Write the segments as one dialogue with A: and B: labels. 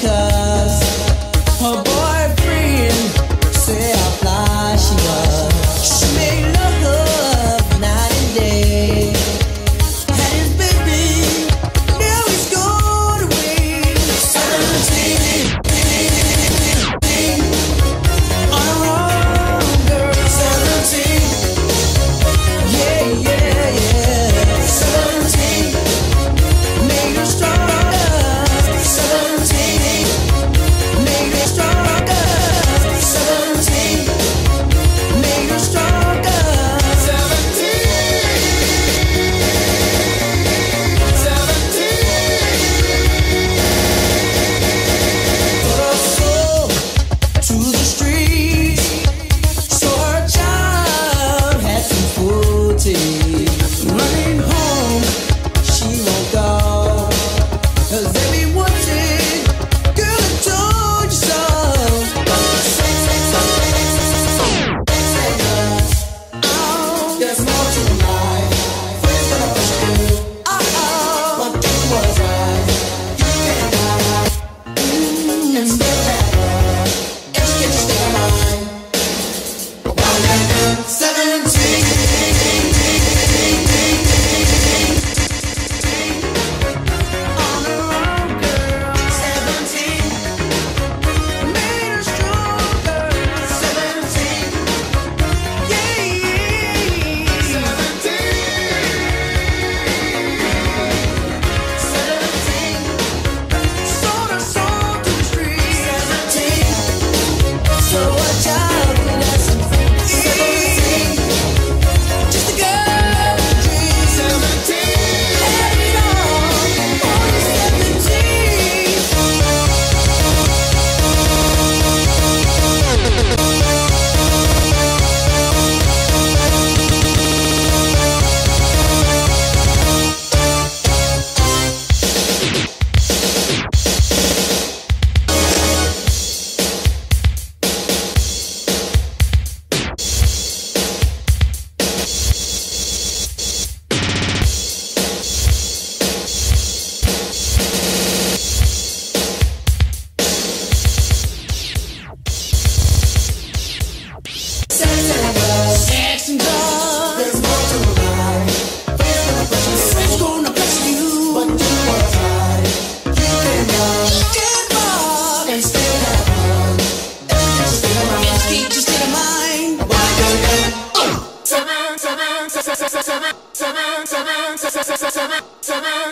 A: time.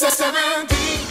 A: necessamente